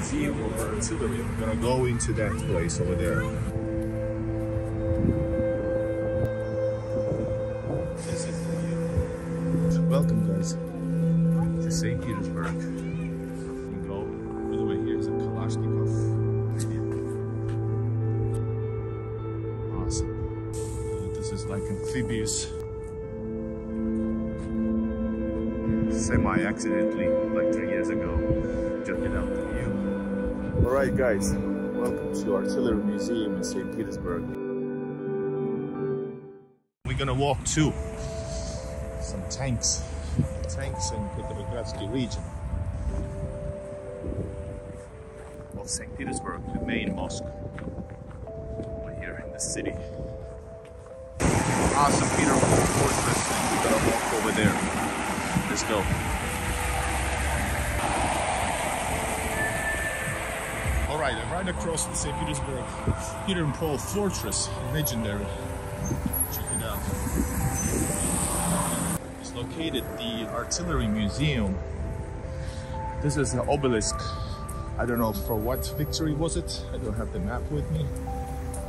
Of Artillery. I'm gonna go into that place over there. Semi-accidentally, like three years ago. It out the view. All right, guys. Welcome to Artillery Museum in St. Petersburg. We're gonna walk to some tanks, tanks in Petrogradsky region of St. Petersburg, the main mosque over here in the city. Awesome Peter Fortress, and we're gonna walk over there. Let's go. All right, I'm right across the St. Petersburg Peter and Paul Fortress, legendary. Check it out. It's located the Artillery Museum. This is an obelisk. I don't know for what victory was it. I don't have the map with me,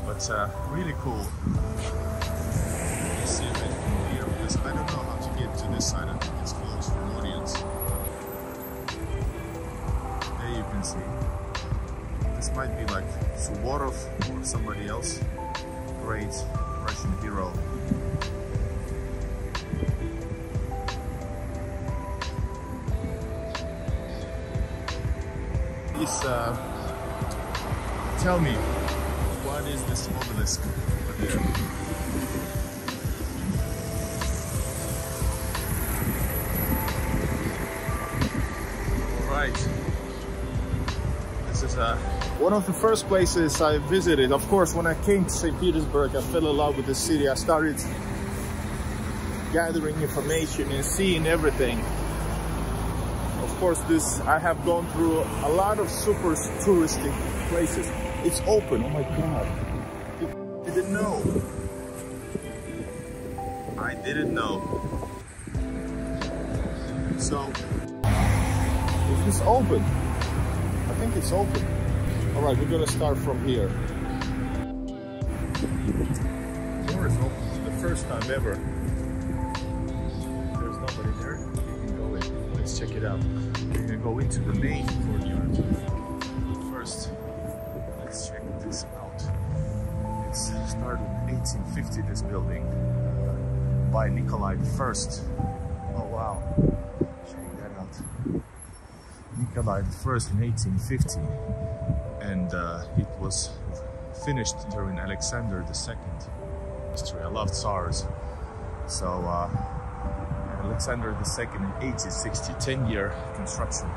but uh, really cool. Let's see if I can hear because I don't know how to get to this side. I can see. This might be like Suvorov or somebody else. Great Russian hero. Please uh, tell me, what is this obelisk? Uh, one of the first places I visited. Of course, when I came to St. Petersburg, I fell in love with the city. I started gathering information and seeing everything. Of course, this I have gone through a lot of super touristic places. It's open. Oh my God! I didn't know. I didn't know. So, it's open? Think it's open. All right, we're gonna start from here. Door is open for the first time ever. There's nobody there. You can go in. Let's check it out. We're gonna go into the main courtyard. First, let's check this out. It's started in 1850, this building, uh, by Nikolai I. Oh wow, check that out. Nikolai I in 1850 and uh, it was finished during Alexander II history. I love Tsars. So uh, Alexander II in 1860, 10 year construction.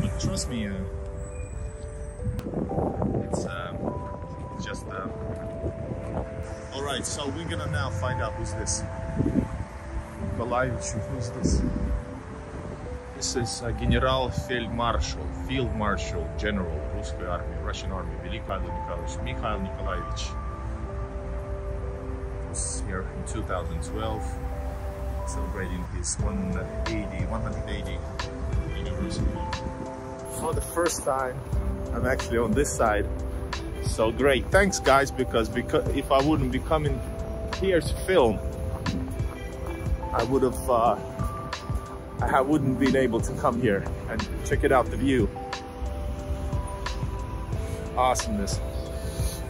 But trust me, uh, it's, uh, just... Uh... Alright, so we're gonna now find out who's this. Nikolaevich, who's this? This is uh, General Field Marshal, Field Marshal General Russian Army, Russian Army, Mikhail Nikolaevich, Mikhail Nikolaevich. Was here in 2012, celebrating his 180, 180 anniversary. For the first time, I'm actually on this side. So great, thanks guys, because because if I wouldn't be coming here to film, I would have. Uh, I wouldn't been able to come here and check it out the view. Awesomeness.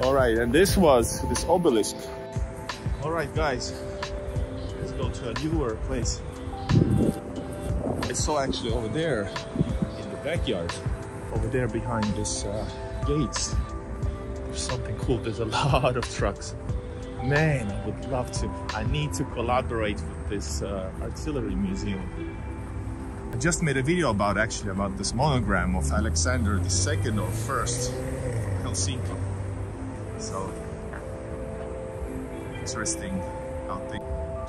All right, and this was this obelisk. All right, guys, let's go to a newer place. I saw actually over there in the backyard, over there behind this uh, gates. There's something cool. There's a lot of trucks. Man, I would love to. I need to collaborate with this uh, artillery museum. Just made a video about actually about this monogram of Alexander II or first Helsinki. So interesting how they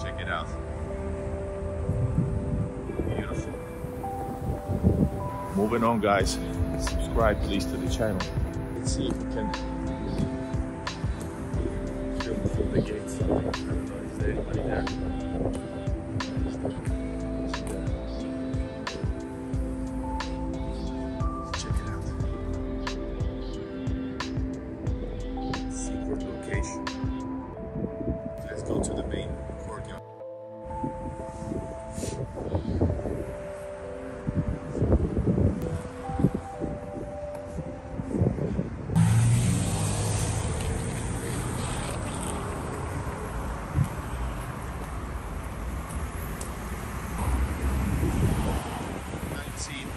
check it out. Beautiful. Moving on guys. Subscribe please to the channel. Let's see if we can film the gates. I don't know if there's anybody there.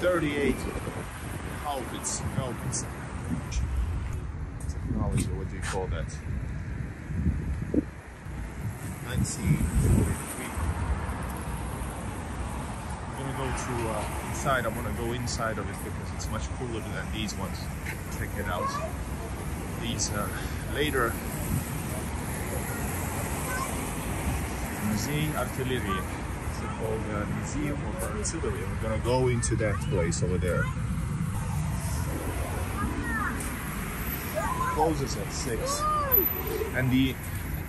38 Haubitz, Haubitz technology, what do you call that? 1943. I'm gonna go to uh, inside, I wanna go inside of it because it's much cooler than these ones. Check it out. These uh, later Musée Artillerie. Called Museum of Artillery. We're gonna go into that place over there. closes at 6 and the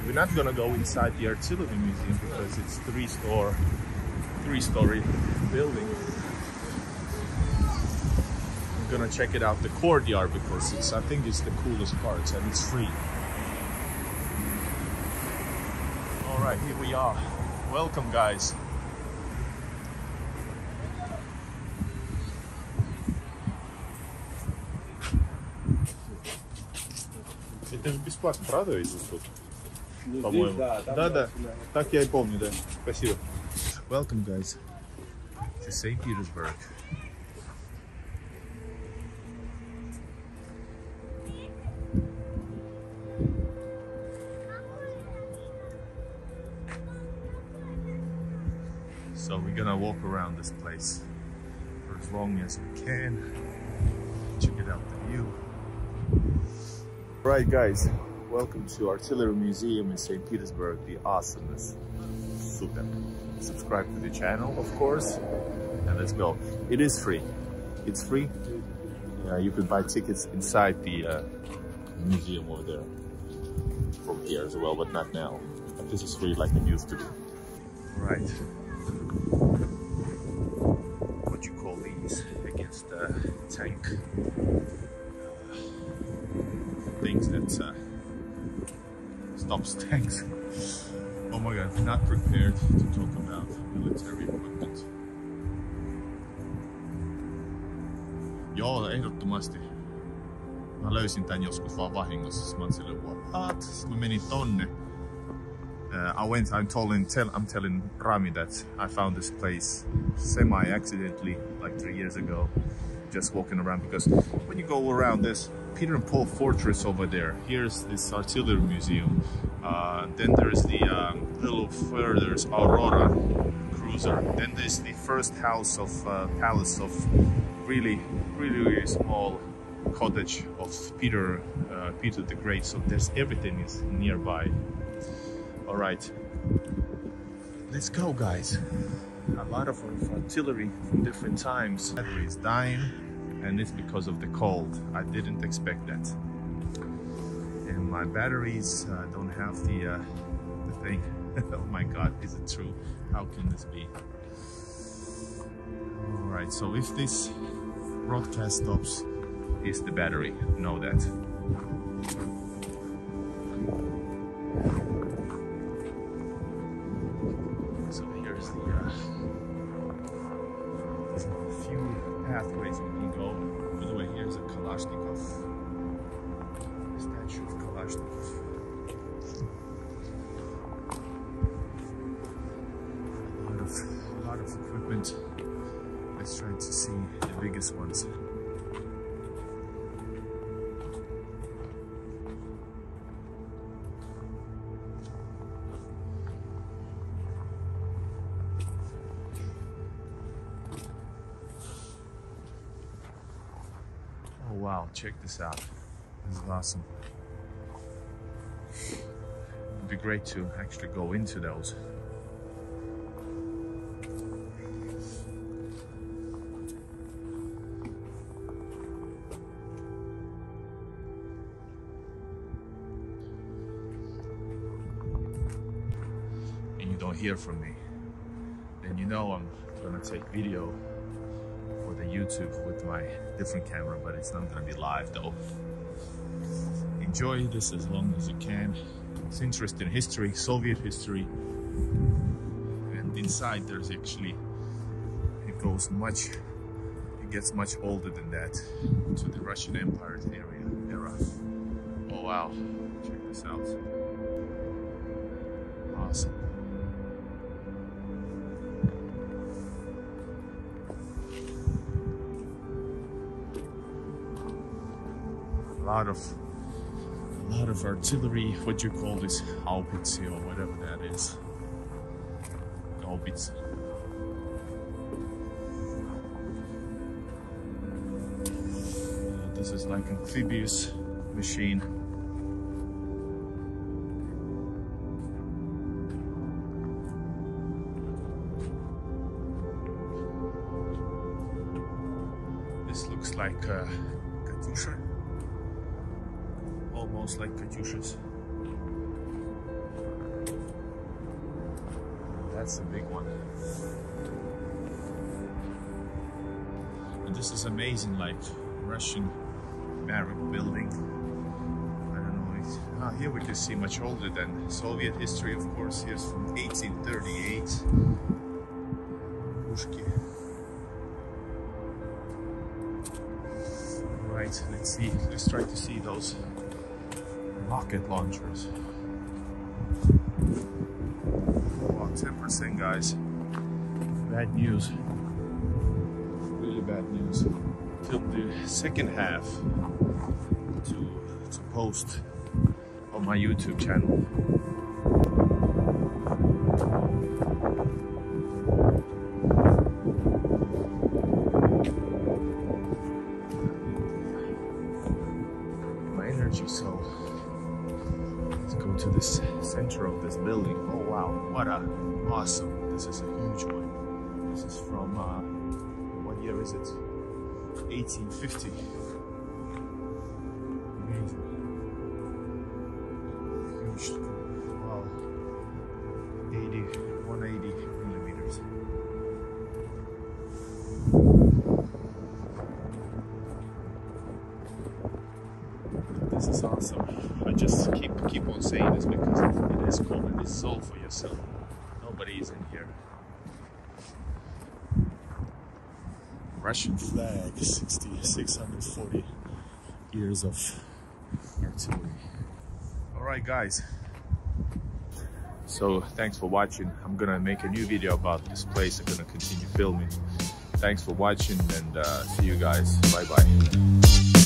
we're not gonna go inside the artillery museum because it's three store three story building. We're gonna check it out the courtyard because it's I think it's the coolest part and it's free. All right here we are. Welcome guys Это же бесплатно, правда, ведь тут? Ну, По-моему. Да, да. да. Так я и помню, да. Спасибо. Welcome, guys, to St. Petersburg. So we're gonna walk around this place for as long as we can. Check it out the view. Right guys, welcome to Artillery Museum in St. Petersburg, the awesomeness. Super. Subscribe to the channel, of course, and let's go. It is free. It's free. Yeah, you can buy tickets inside the uh, museum over there from here as well, but not now. But this is free like it used to be. Right. What you call these against the tank uh, that uh, stops tanks. Oh my god, not prepared to talk about military equipment. Joo, ehdottomasti. Mä löysin tän joskus vaan vahingossa. Mä what? Sitten mä menin tonne. Uh, I went, I'm telling, tell, I'm telling Rami that I found this place semi-accidentally like three years ago. Just walking around because when you go around this Peter and Paul Fortress over there. Here's this artillery museum. Uh, then there's the um, little further, Aurora cruiser. Then there's the first house of uh, palace of really, really, really small cottage of Peter, uh, Peter the Great. So there's everything is nearby. All right, let's go, guys. A lot of artillery from different times. Battery is dying and it's because of the cold. I didn't expect that. And my batteries uh, don't have the, uh, the thing. oh my God, is it true? How can this be? All right, so if this broadcast stops, is the battery, know that. Of equipment. Let's try to see the biggest ones. Oh wow, check this out. This is awesome. It'd be great to actually go into those. Hear from me, then you know I'm gonna take video for the YouTube with my different camera, but it's not gonna be live though. Enjoy this as long as you can. It's interesting history, Soviet history. And inside there's actually, it goes much, it gets much older than that to the Russian Empire area, era. Oh wow, check this out. Awesome. Lot of a lot of artillery. What you call this? Haubitze or whatever that is. Haubitze. Uh, this is like amphibious machine. This looks like a Katyusha. Almost like Katyushas. That's a big one. And this is amazing, like Russian barrack building. I don't know. It's, ah, here we can see much older than Soviet history, of course. Here's from 1838. Pushki. Right, let's see. Let's try to see those rocket launchers. Wow, 10% guys. Bad news. Really bad news. Till the second half to, to post on my YouTube channel. To this center of this building. Oh wow, what a awesome! This is a huge one. This is from uh, what year is it? 1850. Amazing. Huge. This is awesome. I just keep keep on saying this because it is cool and it's all for yourself. Nobody is in here. Russian flag, 60, 640 years of artillery. All right, guys. So thanks for watching. I'm gonna make a new video about this place. I'm gonna continue filming. Thanks for watching and uh, see you guys. Bye bye.